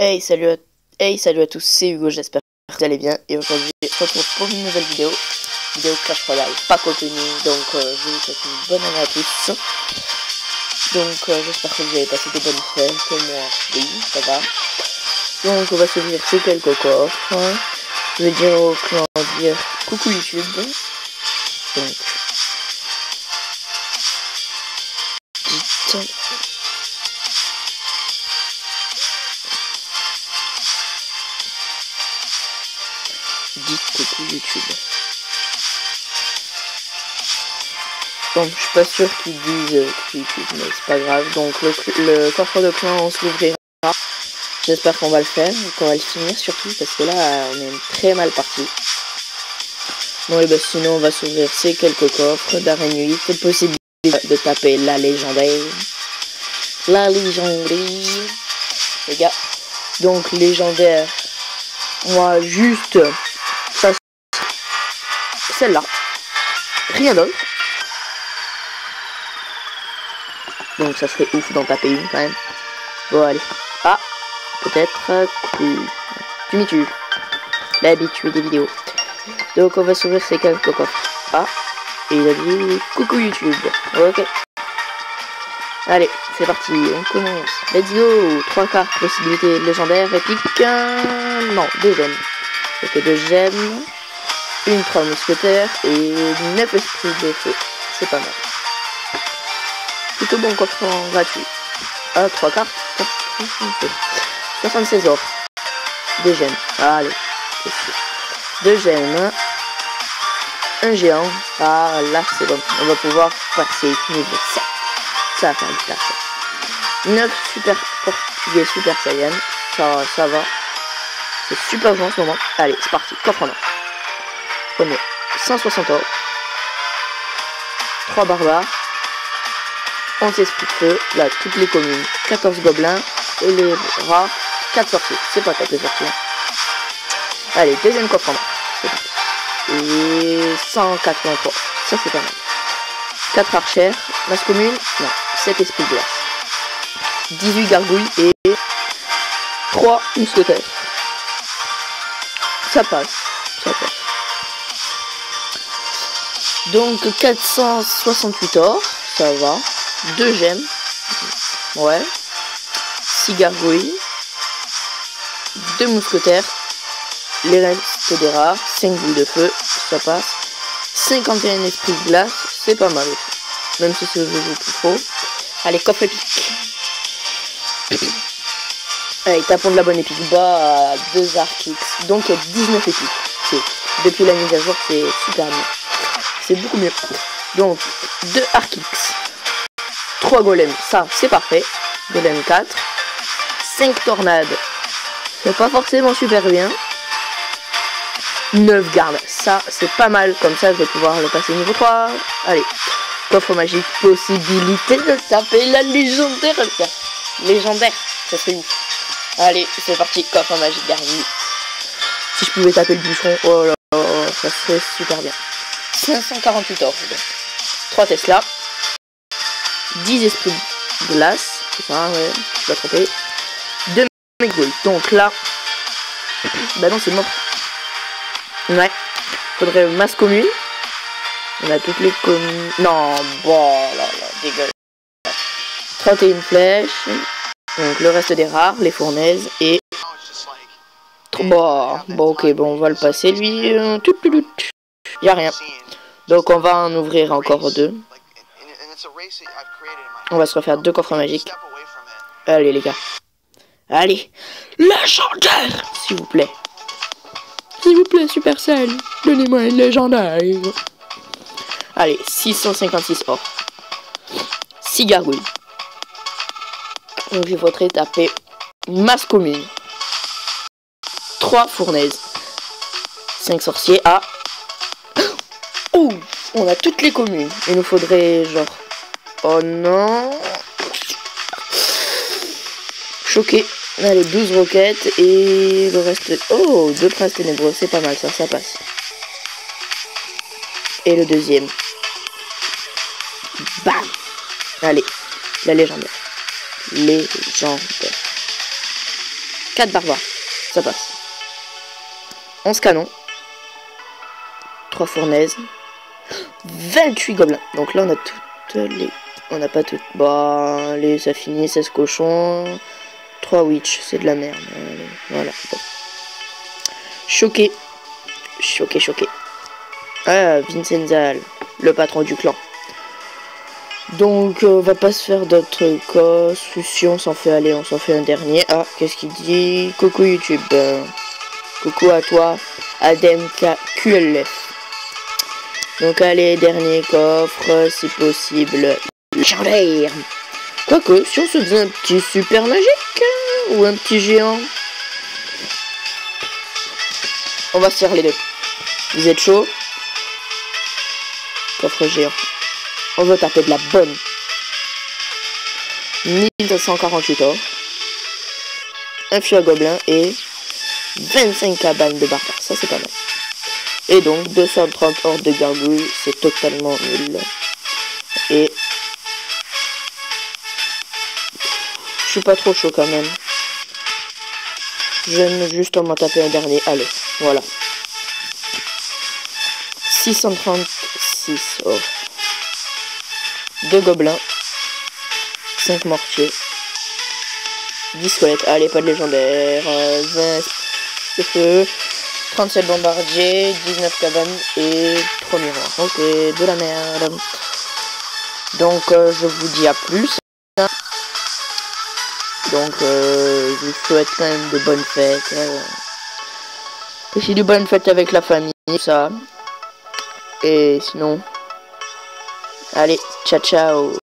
Hey salut à, hey, salut à tous, c'est Hugo, j'espère que vous allez bien. Et aujourd'hui, je se retrouve pour une nouvelle vidéo. Vidéo Clash Royale, pas contenu, donc euh, je vous souhaite une bonne année à tous. Donc euh, j'espère que vous avez passé des bonnes fêtes, comme moi, oui, ça va. Donc on va se dire ces quelques coffres. Hein. Je vais dire au clan dire coucou YouTube. Donc. YouTube. Bon, je suis pas sûr qu'ils disent euh, YouTube, mais c'est pas grave. Donc le, coffre de clan, on se l'ouvrira. J'espère qu'on va le faire, qu'on va le finir surtout, parce que là, on est très mal parti. Bon, et bah sinon, on va s'ouvrir ces quelques coffres d'arène 8. Possibilité de taper la légendaire. La légendaire. Les gars. Donc, légendaire. Moi, juste celle-là. Rien d'autre. Donc ça serait ouf d'en taper une quand même. Bon allez. Ah Peut-être coucou. Tu m'y tues. L'habitué des vidéos. Donc on va s'ouvrir ces quelques coffres. Ah Et il a dit coucou YouTube. Ok. Allez, c'est parti, on commence. Let's go Trois cartes, possibilité légendaire, épique. Non, deux gemmes. Ok, deux gemmes une 3 mousquetaires et 9 esprits de feu. C'est pas mal. Plutôt bon coffre en gratuit. Ah, 3 cartes. 76 or. Des gemmes. Allez. Deux gemmes. Un géant. Ah, là, c'est bon. On va pouvoir passer niveau 7. Ça va faire du taf. 9 super portugais super saiyan. Ça, ça va. C'est super bon en ce moment. Allez, c'est parti. Coffre en or. Prenez 160 or, 3 barbares, 11 esprits de feu, là toutes les communes, 14 gobelins, et les rares, 4 sorciers. C'est pas top les sorciers. Allez, deuxième coffre en main. C'est. Et 183. Ça c'est pas mal. 4 archères, masse commune, non, 7 esprits de glace. 18 gargouilles et 3 mousquetaires. Ça passe. Ça passe. Donc 468 or, ça va. 2 gemmes. Ouais. 6 gargouilles. 2 mousquetaires. Les restes des rares. 5 boules de feu, ça passe. 51 esprits de glace, c'est pas mal. Même si je joue plus trop. Allez, coffre épique. Allez, tapons de la bonne épique bas à 2 arcs Donc 19 épiques. Depuis la mise à jour, c'est super bien c'est beaucoup mieux. Donc, 2 Arkix, 3 golems, ça c'est parfait. Golem 4, 5 tornades, c'est pas forcément super bien. 9 gardes, ça c'est pas mal, comme ça je vais pouvoir le passer niveau 3. Allez, coffre magique, possibilité de taper la légendaire. Légendaire, ça serait ouf. Allez, c'est parti, coffre magique dernier. Si je pouvais taper le bouchon, oh là, ça serait super bien. 548 or. 3 Tesla. 10 esprits de glace. C'est ça, ouais. Je vais tromper. 2 McGull. Donc là. bah non, c'est mort. Ouais. Faudrait masse commune. On a toutes les communes. Non, bon, là, là, dégueulasse. 31 flèches. Donc le reste des rares, les fournaises et. Bon, bon, ok, bon, on va le passer lui. Y a rien. Donc on va en ouvrir encore deux. On va se refaire deux coffres magiques. Allez les gars. Allez. Légendaire S'il vous plaît. S'il vous plaît Supercell. Donnez-moi une légendaire. Allez, 656 or. 6 gargouilles. Donc il faudrait taper masse commune. 3 fournaises. 5 sorciers à on a toutes les communes. Il nous faudrait genre... Oh non Choqué. Allez, 12 roquettes et le reste... Oh, deux princes ténébreux, c'est pas mal ça, ça passe. Et le deuxième. Bam Allez, la légendaire. Légendaire. 4 barbares. Ça passe. 11 canons. 3 fournaises. 28 gobelins. Donc là, on a toutes les... On n'a pas toutes... Bah, allez, ça finit. 16 cochons. 3 witch. C'est de la merde. voilà. Choqué. Choqué, choqué. Ah, Vincenzal. Le patron du clan. Donc, on va pas se faire d'autres cas. Souci, on s'en fait aller, on s'en fait un dernier. Ah, qu'est-ce qu'il dit? Coucou YouTube. coucou à toi, AdemKQLF. Donc, allez, dernier coffre, si possible. Légendaire Quoique, si on se faisait un petit super magique, hein, ou un petit géant. On va se faire les deux. Vous êtes chaud? Coffre géant. On veut taper de la bonne. 1248 or. Un fût à gobelin et 25 cabanes de barbares. Ça, c'est pas mal. Et donc, 230 ordres de gargouilles. C'est totalement nul. Et... Je suis pas trop chaud quand même. J'aime juste en m'en taper un dernier. Allez, voilà. 636 or. 2 gobelins, 5 mortiers, 10 squelettes, allez pas de légendaire, 20 euh, de feu, 37 bombardiers, 19 cabanes et 3 miroirs. Ok, de la merde. Donc euh, je vous dis à plus. Donc euh, je vous souhaite quand même de bonnes fêtes. Aussi de bonnes fêtes avec la famille, ça. Et sinon, Allez, ciao ciao